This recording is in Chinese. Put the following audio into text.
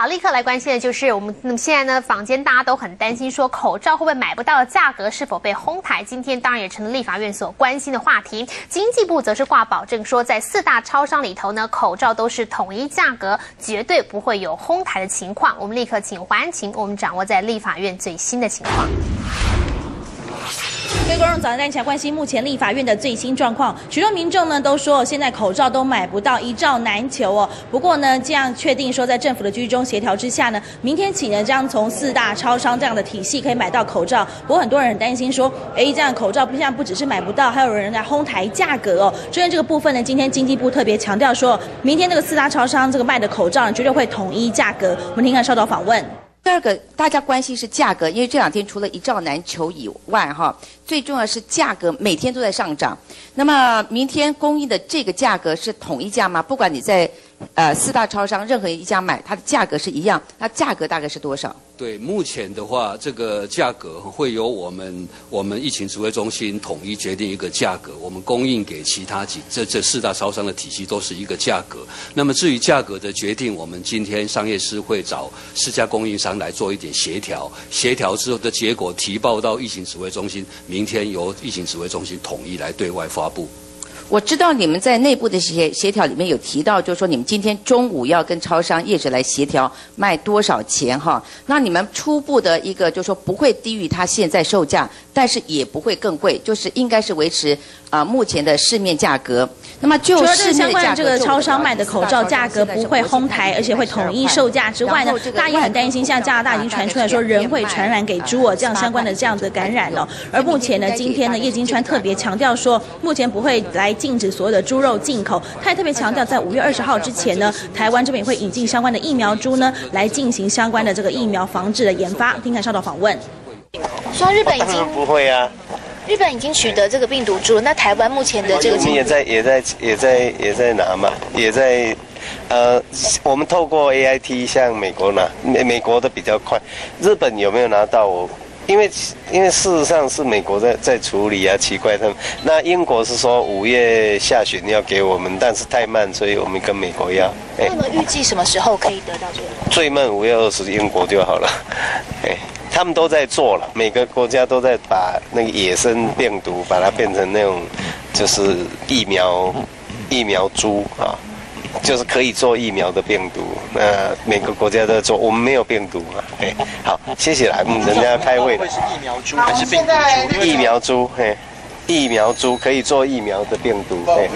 好，立刻来关心的就是我们那么现在呢，坊间大家都很担心，说口罩会不会买不到价格是否被哄抬？今天当然也成了立法院所关心的话题。经济部则是挂保证说，在四大超商里头呢，口罩都是统一价格，绝对不会有哄抬的情况。我们立刻请黄安晴，我们掌握在立法院最新的情况。各位观众，早上大家关心目前立法院的最新状况。许多民众呢都说，现在口罩都买不到，一罩难求哦。不过呢，这样确定说，在政府的居中协调之下呢，明天起呢，将从四大超商这样的体系可以买到口罩。不过很多人很担心说，哎，这样口罩不像不只是买不到，还有人在哄抬价格哦。所以这个部分呢，今天经济部特别强调说，明天这个四大超商这个卖的口罩绝对会统一价格。我们听看稍早访问。第二个，大家关心是价格，因为这两天除了一兆难求以外，哈，最重要是价格每天都在上涨。那么明天供应的这个价格是统一价吗？不管你在。呃，四大超商任何一家买，它的价格是一样，那价格大概是多少？对，目前的话，这个价格会由我们我们疫情指挥中心统一决定一个价格，我们供应给其他几这这四大超商的体系都是一个价格。那么至于价格的决定，我们今天商业司会找四家供应商来做一点协调，协调之后的结果提报到疫情指挥中心，明天由疫情指挥中心统一来对外发布。我知道你们在内部的协协调里面有提到，就是说你们今天中午要跟超商业者来协调卖多少钱哈。那你们初步的一个就是说不会低于它现在售价，但是也不会更贵，就是应该是维持啊目前的市面价格。那么就是相关这个超商卖的口罩价格不会哄抬，而且会统一售价之外呢，大家也很担心，像加拿大已经传出来说人会传染给猪哦，这样相关的这样的感染哦。而目前呢，今天呢，叶金川特别强调说，目前不会来。禁止所有的猪肉进口，他也特别强调，在五月二十号之前呢，台湾这边也会引进相关的疫苗株呢，来进行相关的这个疫苗防治的研发。听看稍后访问。说日本已经不会啊，日本已经取得这个病毒株，那台湾目前的这个，我们也在也在也在也在拿嘛，也在呃，我们透过 A I T 向美国拿，美美国的比较快，日本有没有拿到？我因为因为事实上是美国在在处理啊，奇怪他们。那英国是说五月下旬要给我们，但是太慢，所以我们跟美国要。那你们预计什么时候可以得到这个？最慢五月二十，英国就好了。哎，他们都在做了，每个国家都在把那个野生病毒把它变成那种就是疫苗疫苗株啊。就是可以做疫苗的病毒，那每个国家都做，我们没有病毒啊。哎，好，谢谢啦，嗯，人家开会。会是疫苗株还是病毒株？疫苗株，嘿，疫苗株可以做疫苗的病毒，嘿。